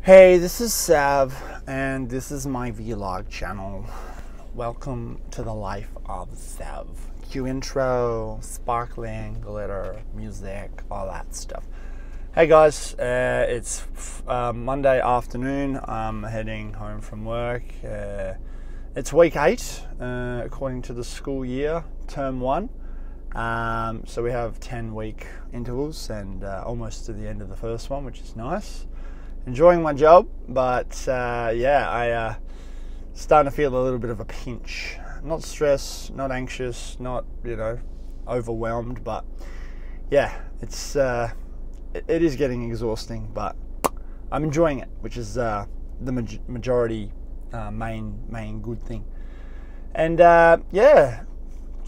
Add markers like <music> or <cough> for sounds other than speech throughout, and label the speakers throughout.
Speaker 1: Hey, this is Sav, and this is my vlog channel. Welcome to the life of Sav. Cue intro, sparkling, glitter, music, all that stuff. Hey guys, uh, it's uh, Monday afternoon. I'm heading home from work. Uh, it's week eight, uh, according to the school year, term one. Um, so we have 10 week intervals and uh, almost to the end of the first one, which is nice enjoying my job, but uh, yeah, I uh, starting to feel a little bit of a pinch. Not stressed, not anxious, not you know overwhelmed, but yeah, it's uh, it, it is getting exhausting, but I'm enjoying it, which is uh, the majority uh, main main good thing. And uh, yeah,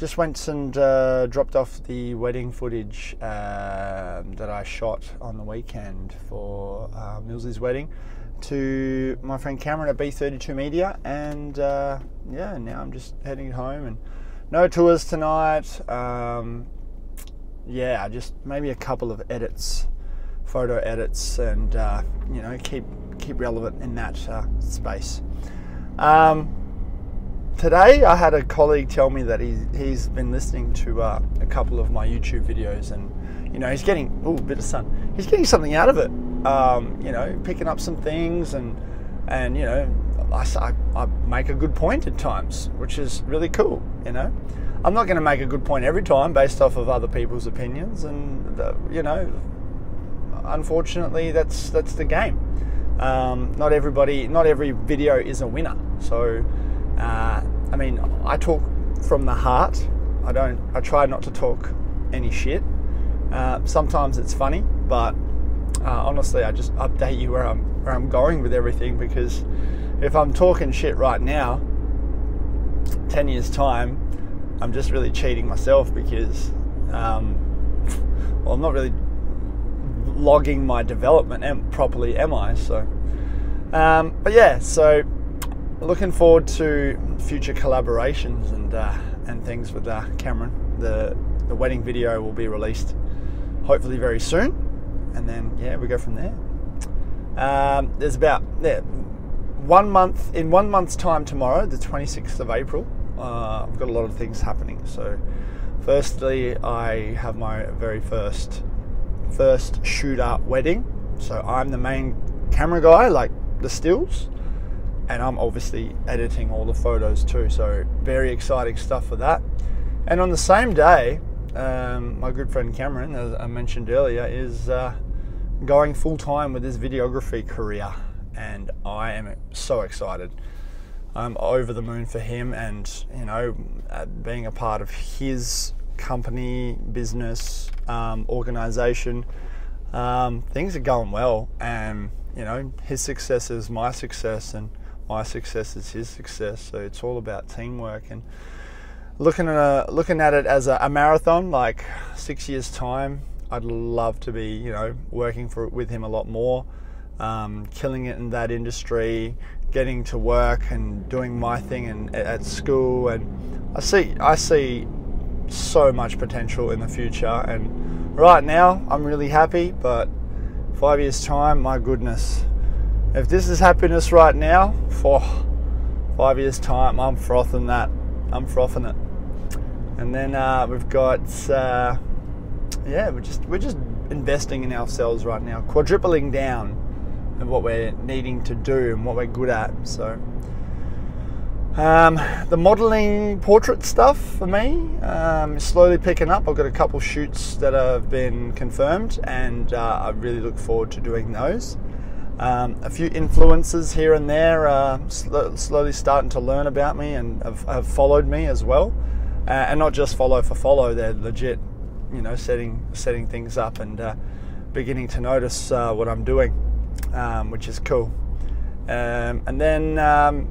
Speaker 1: just went and uh, dropped off the wedding footage uh, that I shot on the weekend for uh, Millsy's wedding to my friend Cameron at B32 Media, and uh, yeah, now I'm just heading home and no tours tonight. Um, yeah, just maybe a couple of edits, photo edits, and uh, you know keep keep relevant in that uh, space. Um, today I had a colleague tell me that he, he's been listening to uh, a couple of my YouTube videos and you know he's getting oh bit of sun. He's getting something out of it. Um, you know picking up some things and and you know I, I, make a good point at times which is really cool you know. I'm not going to make a good point every time based off of other people's opinions and the, you know unfortunately that's that's the game. Um, not everybody not every video is a winner. So uh, I mean, I talk from the heart. I don't. I try not to talk any shit. Uh, sometimes it's funny, but uh, honestly, I just update you where I'm where I'm going with everything because if I'm talking shit right now, ten years time, I'm just really cheating myself because, um, well, I'm not really logging my development properly, am I? So, um, but yeah, so looking forward to future collaborations and uh, and things with uh, Cameron. The the wedding video will be released hopefully very soon, and then yeah, we go from there. Um, there's about yeah, one month in one month's time tomorrow, the 26th of April. Uh, I've got a lot of things happening. So, firstly, I have my very first first shooter wedding. So I'm the main camera guy, like the stills and I'm obviously editing all the photos too. So very exciting stuff for that. And on the same day, um, my good friend Cameron, as I mentioned earlier, is uh, going full time with his videography career, and I am so excited. I'm over the moon for him, and you know, uh, being a part of his company, business, um, organization. Um, things are going well, and you know, his success is my success, and my success is his success. So it's all about teamwork and looking at a, looking at it as a, a marathon. Like six years time, I'd love to be you know working for with him a lot more, um, killing it in that industry, getting to work and doing my thing and at school. And I see I see so much potential in the future. And right now, I'm really happy, but five years time, my goodness, if this is happiness right now, for five years' time, I'm frothing that. I'm frothing it. And then uh, we've got, uh, yeah, we're just we're just investing in ourselves right now, quadrupling down of what we're needing to do and what we're good at. So, um, the modeling portrait stuff for me um, is slowly picking up. I've got a couple shoots that have been confirmed, and uh, I really look forward to doing those. Um, a few influences here and there uh, sl- slowly starting to learn about me and have, have followed me as well, uh, and not just follow for follow. They're legit, you know, setting setting things up and uh, beginning to notice uh, what I'm doing, um, which is cool. Um, and then, um,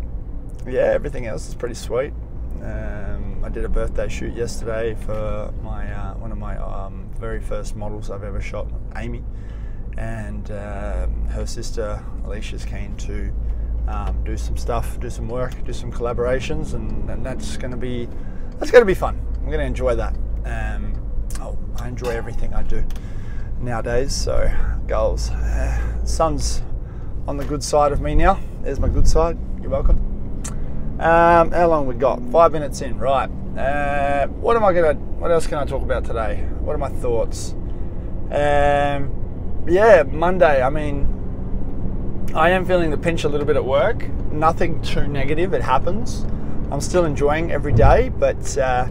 Speaker 1: yeah, everything else is pretty sweet. Um, I did a birthday shoot yesterday for my uh, one of my um, very first models I've ever shot, Amy and um, her sister Alicia's keen to um, do some stuff, do some work, do some collaborations, and, and that's going to be that's going to be fun. I'm going to enjoy that. Um, oh, I enjoy everything I do nowadays. So, goals. Uh, sun's on the good side of me now. There's my good side. You're welcome. Um, how long we got? Five minutes in, right? Uh, what am I gonna? What else can I talk about today? What are my thoughts? Um, yeah, Monday. I mean, I am feeling the pinch a little bit at work. Nothing too negative. It happens. I'm still enjoying every day, but uh,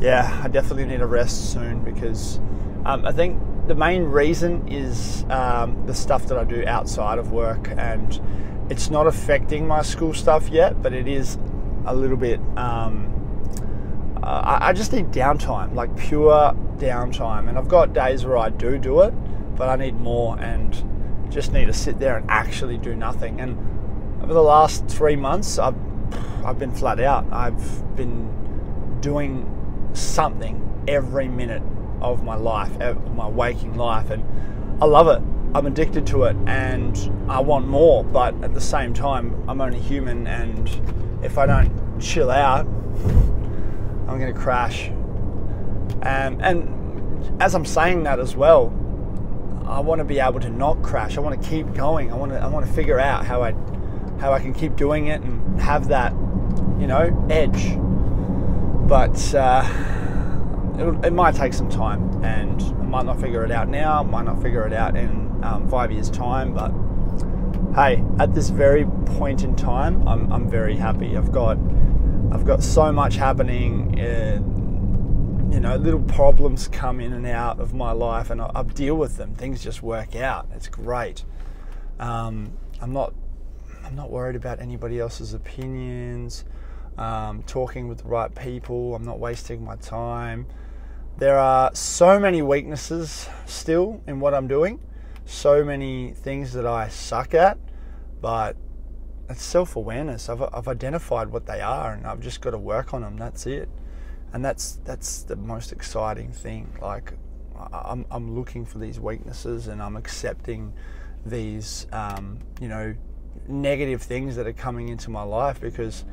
Speaker 1: yeah, I definitely need a rest soon because um, I think the main reason is um, the stuff that I do outside of work, and it's not affecting my school stuff yet, but it is a little bit. Um, uh, I just need downtime, like pure downtime, and I've got days where I do do it, but I need more and just need to sit there and actually do nothing. And over the last three months, I've I've been flat out. I've been doing something every minute of my life, of my waking life, and I love it. I'm addicted to it, and I want more. But at the same time, I'm only human, and if I don't chill out, I'm going to crash. Um, and as I'm saying that as well, I want to be able to not crash. I want to keep going. I want to I want to figure out how I how I can keep doing it and have that you know edge. But uh, it might take some time, and I might not figure it out now. Might not figure it out in um, five years' time. But hey, at this very point in time, I'm, I'm very happy. I've got I've got so much happening. And, you know, little problems come in and out of my life, and I, I deal with them. Things just work out. It's great. Um, I'm not I'm not worried about anybody else's opinions. Um, talking with the right people. I'm not wasting my time. There are so many weaknesses still in what I'm doing, so many things that I suck at, but it's self awareness. I've, I've identified what they are and I've just got to work on them. That's it. And that's, that's the most exciting thing. Like, I'm, I'm looking for these weaknesses and I'm accepting these, um, you know, negative things that are coming into my life because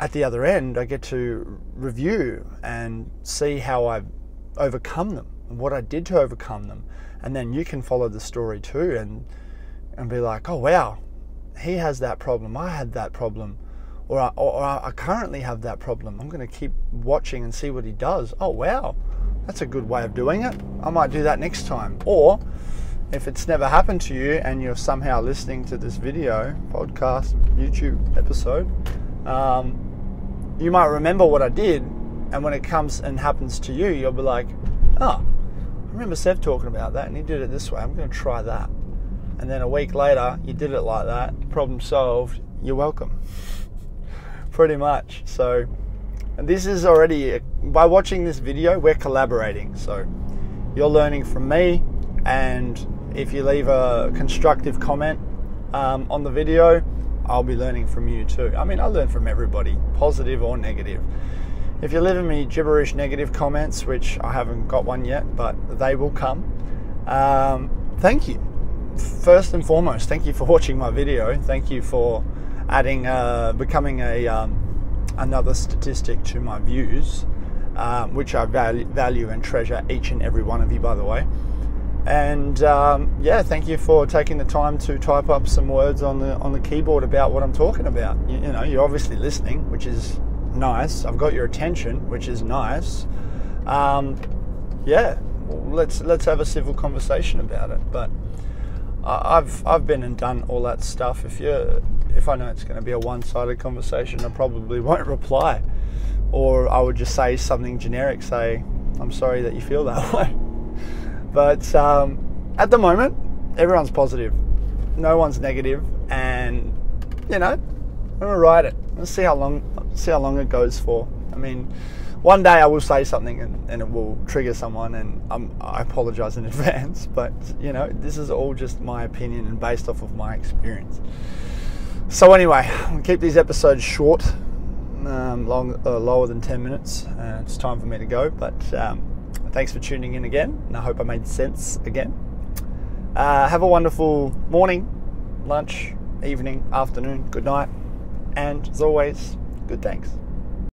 Speaker 1: at the other end, I get to review and see how I've overcome them and what I did to overcome them. And then you can follow the story too and, and be like, oh, wow, he has that problem. I had that problem. Or I, or I currently have that problem. I'm going to keep watching and see what he does. Oh, wow, that's a good way of doing it. I might do that next time. Or if it's never happened to you and you're somehow listening to this video, podcast, YouTube episode, um, you might remember what I did, and when it comes and happens to you, you'll be like, oh, I remember Seth talking about that, and he did it this way. I'm going to try that. And then a week later, you did it like that, problem solved, you're welcome. Pretty much. So, this is already, by watching this video, we're collaborating. So, you're learning from me, and if you leave a constructive comment um, on the video, I'll be learning from you too. I mean, I learn from everybody, positive or negative. If you're leaving me gibberish negative comments, which I haven't got one yet, but they will come, um, thank you. First and foremost, thank you for <laughs> watching my video. Thank you for adding, uh, becoming a um, another statistic to my views, um, which I value, value and treasure each and every one of you, by the way. And um, yeah, thank you for taking the time to type up some words on the on the keyboard about what I'm talking about. You, you know, you're obviously listening, which is nice. I've got your attention, which is nice. Um, yeah, let's let's have a civil conversation about it. But I've I've been and done all that stuff. If you if I know it's going to be a one-sided conversation, I probably <laughs> won't reply, or I would just say something generic. Say, I'm sorry that you feel that <laughs> way. But um, at the moment, everyone's positive. No one's negative, and you know, I'm gonna ride it. Let's see how long see how long it goes for. I mean, one day I will say something and, and it will trigger someone, and I'm, I apologize in <laughs> advance. But you know, this is all just my opinion and based off of my experience. So anyway, I'll keep these episodes short, um, long, uh, lower than 10 minutes. Uh, it's time for me to go, but um, Thanks for tuning in again, and I hope I made sense again. Uh, have a wonderful morning, lunch, evening, afternoon, good night, and as always, good thanks.